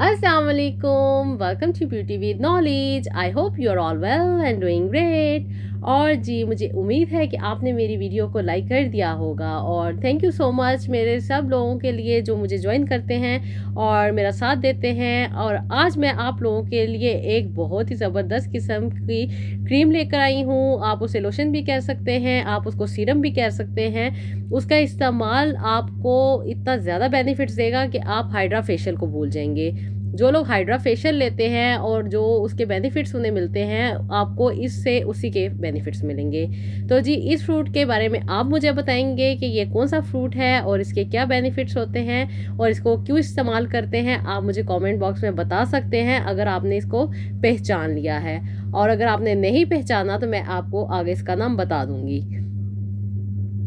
Assalamualaikum. Welcome to Beauty with Knowledge. I hope you are all well and doing great. और जी, मुझे उम्मीद है कि आपने मेरी वीडियो को लाइक कर दिया होगा और थैंक यू सो मच मेरे सब लोगों के लिए जो मुझे ज्वाइन करते हैं और मेरा साथ देते हैं और आज मैं आप लोगों के लिए एक बहुत ही ज़बरदस्त किस्म की क्रीम लेकर आई हूँ। आप उसे लोशन भी कह सकते हैं, आप उसको सीरम भी कह सकते हैं। उसका इस्तेमाल आपको इतना ज़्यादा बेनिफिट्स देगा कि आप हाइड्रा फेशियल को भूल जाएँगे। जो लोग हाइड्रा फेशियल लेते हैं और जो उसके बेनिफिट्स उन्हें मिलते हैं, आपको इससे उसी के बेनिफिट्स मिलेंगे। तो जी, इस फ्रूट के बारे में आप मुझे बताएँगे कि ये कौन सा फ्रूट है और इसके क्या बेनिफिट्स होते हैं और इसको क्यों इस्तेमाल करते हैं, आप मुझे कमेंट बॉक्स में बता सकते हैं अगर आपने इसको पहचान लिया है। और अगर आपने नहीं पहचाना तो मैं आपको आगे इसका नाम बता दूँगी।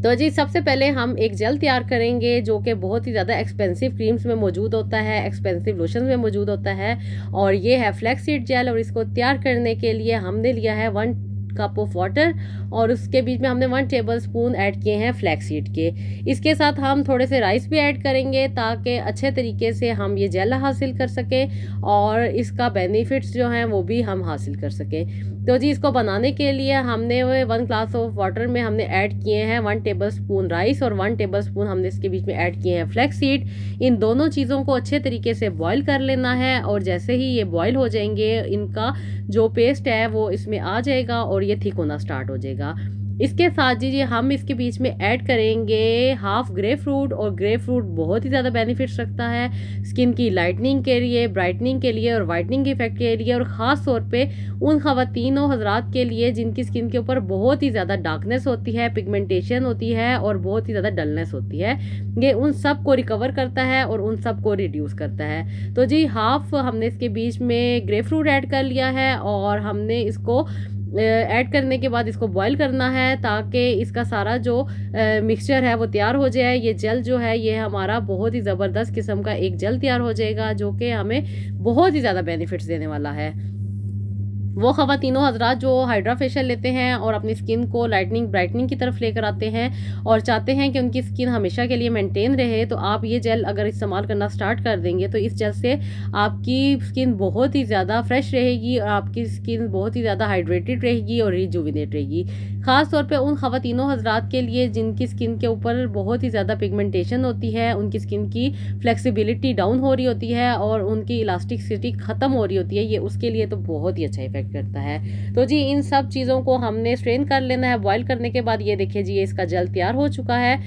तो जी, सबसे पहले हम एक जेल तैयार करेंगे, जो कि बहुत ही ज़्यादा एक्सपेंसिव क्रीम्स में मौजूद होता है एक्सपेंसिव लोशन में मौजूद होता है। और ये है फ्लैक्सीड जेल और इसको तैयार करने के लिए हमने लिया है वन कप ऑफ़ वाटर और उसके बीच में हमने वन टेबल स्पून ऐड किए हैं फ्लैक्सीड के। इसके साथ हम थोड़े से राइस भी ऐड करेंगे, ताकि अच्छे तरीके से हम ये जेल हासिल कर सकें और इसका बेनिफिट्स जो हैं, वो भी हम हासिल कर सकें। तो जी, इसको बनाने के लिए हमने वन ग्लास ऑफ़ वाटर में हमने ऐड किए हैं वन टेबल स्पून राइस और वन टेबल स्पून हमने इसके बीच में ऐड किए हैं फ्लैक्स सीड इन दोनों चीज़ों को अच्छे तरीके से बॉईल कर लेना है और जैसे ही ये बॉईल हो जाएँगे, इनका जो पेस्ट है वो इसमें आ जाएगा और ये थिक होना स्टार्ट हो जाएगा। इसके साथ जी जी, हम इसके बीच में ऐड करेंगे हाफ़ ग्रे फ्रूट और ग्रे फ्रूट बहुत ही ज़्यादा बेनिफिट्स रखता है स्किन की लाइटनिंग के लिए ब्राइटनिंग के लिए और वाइटनिंग इफ़ेक्ट के लिए और ख़ास तौर पे उन खातनों हजरात के लिए जिनकी स्किन के ऊपर बहुत ही ज़्यादा डार्कनेस होती है पिगमेंटेशन होती है और बहुत ही ज़्यादा डलनेस होती है। ये उन सबको रिकवर करता है और उन सबको रिड्यूस करता है। तो जी हाफ़ हमने इसके बीच में ग्रे फ्रूट ऐड कर लिया है और हमने इसको ऐड करने के बाद इसको बॉईल करना है ताकि इसका सारा जो मिक्सचर है वो तैयार हो जाए। ये जल जो है, ये हमारा बहुत ही ज़बरदस्त किस्म का एक जल तैयार हो जाएगा जो कि हमें बहुत ही ज़्यादा बेनिफिट्स देने वाला है। वो ख़वातीनों हजरात जो हाइड्रा फेशियल लेते हैं और अपनी स्किन को लाइटनिंग ब्राइटनिंग की तरफ़ लेकर आते हैं और चाहते हैं कि उनकी स्किन हमेशा के लिए मेंटेन रहे तो आप ये जेल अगर इस्तेमाल करना स्टार्ट कर देंगे तो इस जेल से आपकी स्किन बहुत ही ज़्यादा फ्रेश रहेगी और आपकी स्किन बहुत ही ज़्यादा हाइड्रेटेड रहेगी और रिजुविनेट रहेगी। ख़ास तौर पे उन खातिनों हजरात के लिए जिनकी स्किन के ऊपर बहुत ही ज़्यादा पिगमेंटेशन होती है, उनकी स्किन की फ्लेक्सिबिलिटी डाउन हो रही होती है और उनकी इलास्टिकसिटी ख़त्म हो रही होती है, ये उसके लिए तो बहुत ही अच्छा इफ़ेक्ट करता है। तो जी, इन सब चीज़ों को हमने स्ट्रेन कर लेना है बॉयल करने के बाद ये देखिए जी, ये इसका जल तैयार हो चुका है।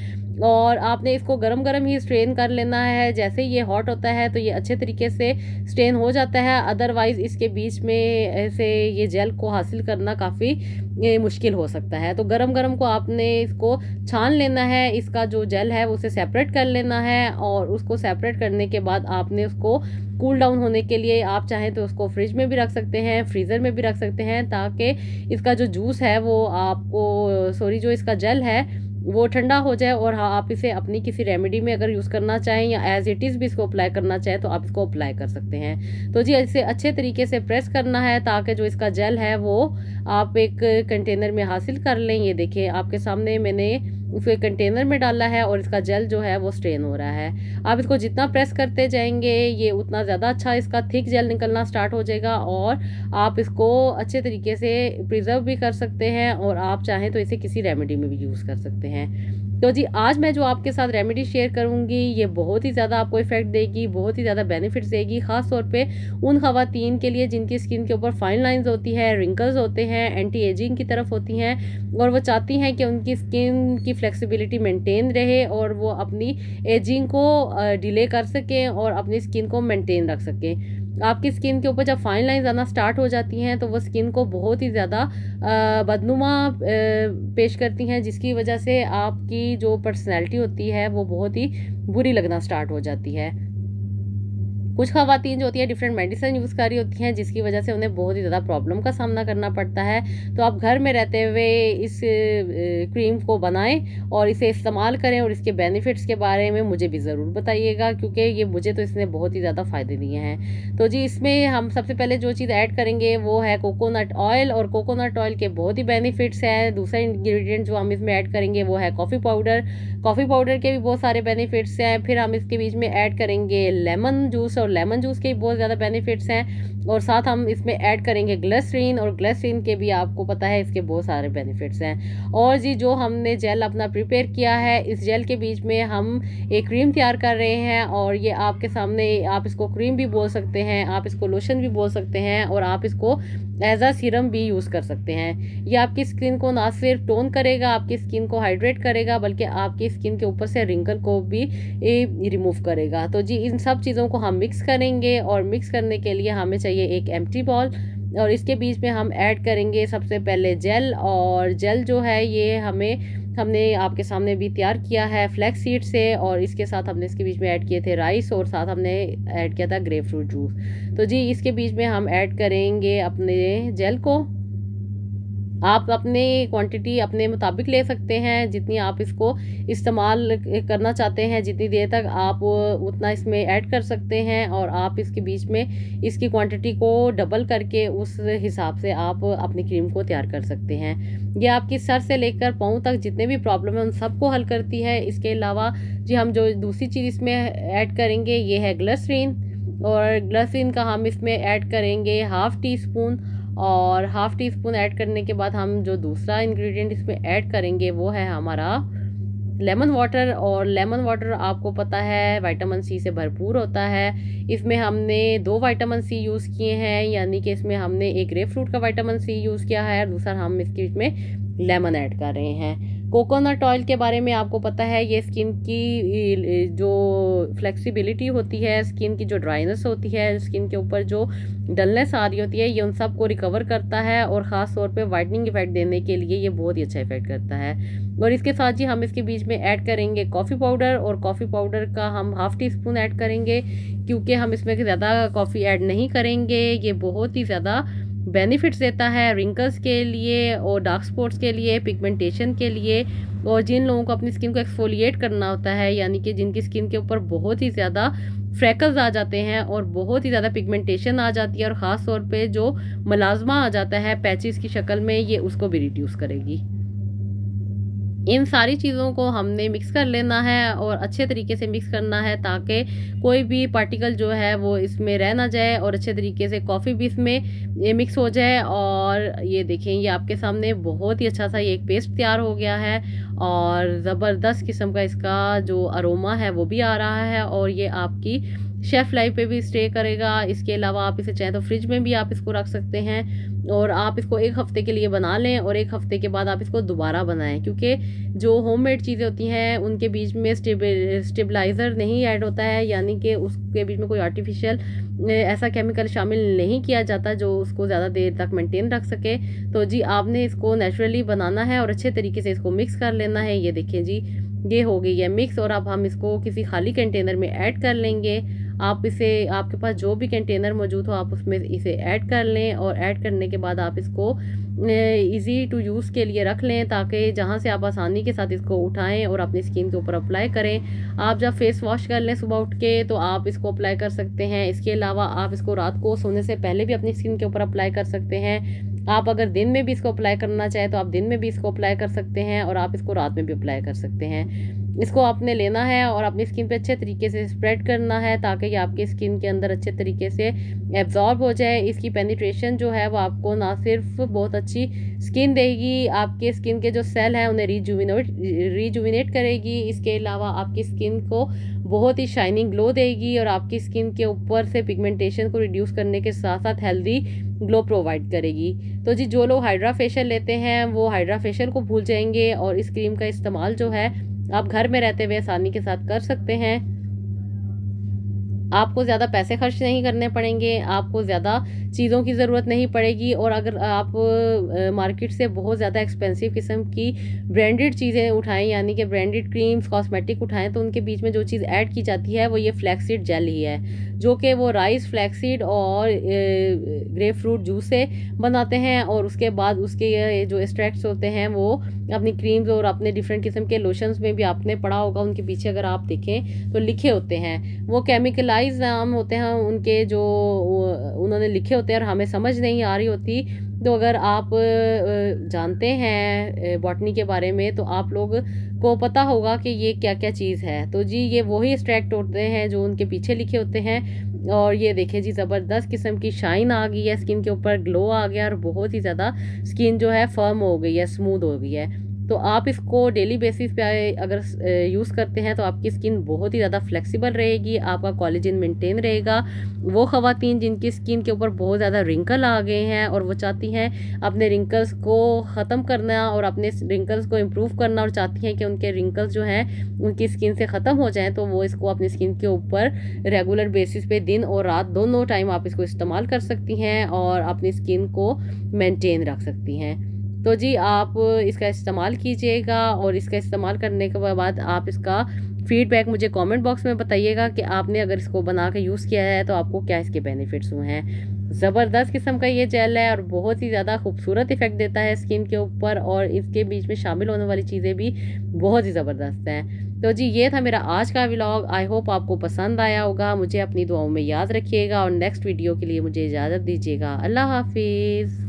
और आपने इसको गरम गरम ही स्ट्रेन कर लेना है। जैसे ये हॉट होता है तो ये अच्छे तरीके से स्ट्रेन हो जाता है। अदरवाइज़ इसके बीच में ऐसे ये जेल को हासिल करना काफ़ी मुश्किल हो सकता है। तो गरम गरम को आपने इसको छान लेना है। इसका जो जेल है उसे सेपरेट कर लेना है और उसको सेपरेट करने के बाद आपने उसको कूल डाउन होने के लिए आप चाहें तो उसको फ्रिज में भी रख सकते हैं फ्रीज़र में भी रख सकते हैं, ताकि इसका जो जूस है, वो आपको सॉरी जो इसका जल है वो ठंडा हो जाए और हाँ आप इसे अपनी किसी रेमेडी में अगर यूज़ करना चाहें या एज इट इज़ भी इसको अप्लाई करना चाहें तो आप इसको अप्लाई कर सकते हैं। तो जी, इसे अच्छे तरीके से प्रेस करना है ताकि जो इसका जेल है, वो आप एक कंटेनर में हासिल कर लें। ये देखें आपके सामने मैंने उसको कंटेनर में डाला है और इसका जेल जो है वो स्ट्रेन हो रहा है। आप इसको जितना प्रेस करते जाएँगे, ये उतना ज़्यादा अच्छा इसका थिक जेल निकलना स्टार्ट हो जाएगा और आप इसको अच्छे तरीके से प्रिजर्व भी कर सकते हैं और आप चाहें तो इसे किसी रेमेडी में भी यूज़ कर सकते हैं। तो जी, आज मैं जो आपके साथ रेमेडी शेयर करूँगी, ये बहुत ही ज़्यादा आपको इफ़ेक्ट देगी, बहुत ही ज़्यादा बेनिफिट्स देगी ख़ास तौर पे उन खातन के लिए जिनकी स्किन के ऊपर फाइन लाइंस होती है रिंकल्स होते हैं एंटी एजिंग की तरफ़ होती हैं और वो चाहती हैं कि उनकी स्किन की फ्लेक्सिबिलिटी मेंटेन रहे और वो अपनी एजिंग को डिले कर सकें और अपनी स्किन को मेनटेन रख सकें। आपकी स्किन के ऊपर जब फाइन लाइन आना स्टार्ट हो जाती हैं तो वो स्किन को बहुत ही ज़्यादा बदनुमा पेश करती हैं, जिसकी वजह से आपकी जो पर्सनैलिटी होती है, वो बहुत ही बुरी लगना स्टार्ट हो जाती है। कुछ खातन जो होती हैं डिफरेंट मेडिसिन यूज़ कर रही होती हैं, जिसकी वजह से उन्हें बहुत ही ज़्यादा प्रॉब्लम का सामना करना पड़ता है। तो आप घर में रहते हुए इस क्रीम को बनाएँ और इसे इस्तेमाल करें और इसके बेनिफिट्स के बारे में मुझे भी ज़रूर बताइएगा, क्योंकि ये मुझे तो इसने बहुत ही ज़्यादा फ़ायदे दिए हैं। तो जी, इसमें हम सबसे पहले जो चीज़ ऐड करेंगे वो है कोकोनट ऑयल और कोकोनट ऑयल के बहुत ही बेनिफिट्स हैं। दूसरा इंग्रेडिएंट जो हम इसमें ऐड करेंगे वो है कॉफ़ी पाउडर कॉफ़ी पाउडर के भी बहुत सारे बेनिफिट्स हैं। फिर हम इसके बीच में ऐड करेंगे लेमन जूस और लेमन जूस के भी बहुत ज़्यादा बेनिफिट्स हैं। और साथ हम इसमें ऐड करेंगे ग्लेसरीन और ग्लेसरीन के भी आपको पता है, इसके बहुत सारे बेनिफिट्स हैं। और जी, जो हमने जेल अपना प्रिपेयर किया है, इस जेल के बीच में हम एक क्रीम तैयार कर रहे हैं और ये आपके सामने, आप इसको क्रीम भी बोल सकते हैं, आप इसको लोशन भी बोल सकते हैं और आप इसको एज आ सीरम भी यूज़ कर सकते हैं। ये आपकी स्किन को ना सिर्फ़ टोन करेगा, आपकी स्किन को हाइड्रेट करेगा, बल्कि आपकी स्किन के ऊपर से रिंकल को भी रिमूव करेगा। तो जी, इन सब चीज़ों को हम मिक्स करेंगे और मिक्स करने के लिए हमें चाहिए एक एम्प्टी बॉल और इसके बीच में हम ऐड करेंगे सबसे पहले जेल और जेल जो है ये हमें, हमने आपके सामने भी तैयार किया है फ्लैक्स सीड से और इसके साथ हमने इसके बीच में ऐड किए थे राइस और साथ हमने ऐड किया था ग्रेप फ्रूट जूस तो जी, इसके बीच में हम ऐड करेंगे अपने जेल को। आप अपने क्वांटिटी अपने मुताबिक ले सकते हैं, जितनी आप इसको इस्तेमाल करना चाहते हैं, जितनी देर तक आप उतना इसमें ऐड कर सकते हैं और आप इसके बीच में इसकी क्वांटिटी को डबल करके उस हिसाब से आप अपनी क्रीम को तैयार कर सकते हैं। ये आपकी सर से लेकर पाँव तक जितने भी प्रॉब्लम है, उन सबको हल करती है। इसके अलावा जी हम जो दूसरी चीज़ इसमें ऐड करेंगे, ये है ग्लसरीन और ग्लसरीन का हम इसमें ऐड करेंगे हाफ़ टी स्पून और हाफ़ टी स्पून ऐड करने के बाद हम जो दूसरा इंग्रेडिएंट इसमें ऐड करेंगे, वो है हमारा लेमन वाटर और लेमन वाटर आपको पता है विटामिन सी से भरपूर होता है। इसमें हमने दो विटामिन सी यूज़ किए हैं, यानी कि इसमें हमने एक ग्रेप फ्रूट का विटामिन सी यूज़ किया है और दूसरा हम इसके इसमें लेमन ऐड कर रहे हैं। कोकोनट ऑयल के बारे में आपको पता है, ये स्किन की जो फ्लेक्सिबिलिटी होती है, स्किन की जो ड्राइनेस होती है, स्किन के ऊपर जो डलनेस आ रही होती है, ये उन सबको रिकवर करता है और ख़ास तौर पे वाइटनिंग इफ़ेक्ट देने के लिए ये बहुत ही अच्छा इफ़ेक्ट करता है। और इसके साथ ही हम इसके बीच में ऐड करेंगे कॉफ़ी पाउडर और कॉफ़ी पाउडर का हम हाफ़ टी स्पून ऐड करेंगे, क्योंकि हम इसमें ज़्यादा कॉफ़ी ऐड नहीं करेंगे, ये बहुत ही ज़्यादा बेनिफिट्स देता है रिंकल्स के लिए और डार्क स्पॉट्स के लिए पिगमेंटेशन के लिए। और जिन लोगों को अपनी स्किन को एक्सफोलिएट करना होता है, यानी कि जिनकी स्किन के ऊपर बहुत ही ज़्यादा फ्रैकल्स आ जाते हैं और बहुत ही ज़्यादा पिगमेंटेशन आ जाती है और ख़ास तौर पे जो मलाजमा आ जाता है पैचिस की शक्ल में, ये उसको भी रिड्यूस करेगी। इन सारी चीज़ों को हमने मिक्स कर लेना है और अच्छे तरीके से मिक्स करना है ताकि कोई भी पार्टिकल जो है वो इसमें रह ना जाए और अच्छे तरीके से कॉफ़ी भी इसमें मिक्स हो जाए। और ये देखें, ये आपके सामने बहुत ही अच्छा सा ये एक पेस्ट तैयार हो गया है और ज़बरदस्त किस्म का इसका जो अरोमा है वो भी आ रहा है और ये आपकी शेफ़ लाइफ पे भी स्टे करेगा। इसके अलावा आप इसे चाहें तो फ्रिज में भी आप इसको रख सकते हैं। और आप इसको एक हफ़्ते के लिए बना लें और एक हफ़्ते के बाद आप इसको दोबारा बनाएँ, क्योंकि जो होममेड चीज़ें होती हैं, उनके बीच में स्टेबलाइज़र नहीं ऐड होता है, यानी कि उसके बीच में कोई आर्टिफिशियल ऐसा केमिकल शामिल नहीं किया जाता जो उसको ज़्यादा देर तक मेंटेन रख सके। तो जी, आपने इसको नेचुरली बनाना है और अच्छे तरीके से इसको मिक्स कर लेना है। ये देखें जी, ये हो गई है मिक्स और अब हम इसको किसी खाली कंटेनर में ऐड कर लेंगे। आप इसे, आपके पास जो भी कंटेनर मौजूद हो, आप उसमें इसे ऐड कर लें और ऐड करने के बाद आप इसको इजी टू यूज़ के लिए रख लें ताकि जहाँ से आप आसानी के साथ इसको उठाएँ और अपनी स्किन के ऊपर अप्लाई करें। आप जब फेस वॉश कर लें सुबह उठ के तो आप इसको अप्लाई कर सकते हैं। इसके अलावा आप इसको रात को सोने से पहले भी अपनी स्किन के ऊपर अप्लाई कर सकते हैं। आप अगर दिन में भी इसको अप्लाई करना चाहें तो आप दिन में भी इसको अप्लाई कर सकते हैं और आप इसको रात में भी अप्लाई कर सकते हैं। इसको आपने लेना है और अपनी स्किन पे अच्छे तरीके से स्प्रेड करना है ताकि ये आपकी स्किन के अंदर अच्छे तरीके से एब्जॉर्ब हो जाए। इसकी पेनिट्रेशन जो है वो आपको ना सिर्फ़ बहुत अच्छी स्किन देगी, आपके स्किन के जो सेल हैं उन्हें रिजुविनेट रिजुविनेट करेगी। इसके अलावा आपकी स्किन को बहुत ही शाइनिंग ग्लो देगी और आपकी स्किन के ऊपर से पिगमेंटेशन को रिड्यूस करने के साथ साथ हेल्दी ग्लो प्रोवाइड करेगी। तो जी, जो लोग हाइड्रा फेशियल लेते हैं, वो हाइड्रा फेशियल को भूल जाएँगे और इस क्रीम का इस्तेमाल जो है, आप घर में रहते हुए आसानी के साथ कर सकते हैं। आपको ज़्यादा पैसे खर्च नहीं करने पड़ेंगे, आपको ज़्यादा चीज़ों की ज़रूरत नहीं पड़ेगी और अगर आप मार्केट से बहुत ज़्यादा एक्सपेंसिव किस्म की ब्रांडेड चीज़ें उठाएँ, यानी कि ब्रांडेड क्रीम्स, कॉस्मेटिक उठाएँ तो उनके बीच में जो चीज़ ऐड की जाती है वो ये फ्लैक्सीड जेल ही है जो कि वो राइस फ्लैक्सीड और ग्रेप फ्रूट जूस से बनाते हैं और उसके बाद उसके जो एक्स्ट्रैक्ट्स होते हैं वो अपनी क्रीम्स और अपने डिफरेंट किस्म के लोशंस में भी आपने पढ़ा होगा, उनके पीछे अगर आप देखें तो लिखे होते हैं। वो केमिकलाइज नाम होते हैं, उनके जो उन्होंने लिखे होते हैं और हमें समझ नहीं आ रही होती। तो अगर आप जानते हैं बॉटनी के बारे में तो आप लोग को पता होगा कि ये क्या क्या चीज़ है। तो जी, ये वही एक्सट्रैक्ट होते हैं जो उनके पीछे लिखे होते हैं। और ये देखे जी, ज़बरदस्त किस्म की शाइन आ गई है स्किन के ऊपर ग्लो आ गया और बहुत ही ज़्यादा स्किन जो है फर्म हो गई है स्मूद हो गई है। तो आप इसको डेली बेसिस पे अगर यूज़ करते हैं तो आपकी स्किन बहुत ही ज़्यादा फ्लेक्सिबल रहेगी, आपका कॉलेजिन मेंटेन रहेगा। वो ख़वातीन जिनकी स्किन के ऊपर बहुत ज़्यादा रिंकल आ गए हैं और वो चाहती हैं अपने रिंकल्स को ख़त्म करना और अपने रिंकल्स को इम्प्रूव करना और चाहती हैं कि उनके रिंकल्स जो हैं, उनकी स्किन से ख़त्म हो जाएँ तो वो इसको अपनी स्किन के ऊपर रेगुलर बेसिस पे दिन और रात दोनों टाइम आप इसको इस्तेमाल कर सकती हैं और अपनी स्किन को मेनटेन रख सकती हैं। तो जी आप इसका इस्तेमाल कीजिएगा और इसका इस्तेमाल करने के बाद आप इसका फीडबैक मुझे कमेंट बॉक्स में बताइएगा कि आपने अगर इसको बना के यूज़ किया है तो आपको क्या इसके बेनिफिट्स हुए हैं। ज़बरदस्त किस्म का ये जेल है और बहुत ही ज़्यादा खूबसूरत इफ़ेक्ट देता है स्किन के ऊपर और इसके बीच में शामिल होने वाली चीज़ें भी बहुत ही ज़बरदस्त हैं। तो जी, ये था मेरा आज का व्लॉग आई होप आपको पसंद आया होगा। मुझे अपनी दुआओं में याद रखिएगा और नेक्स्ट वीडियो के लिए मुझे इजाज़त दीजिएगा। अल्लाह हाफिज़।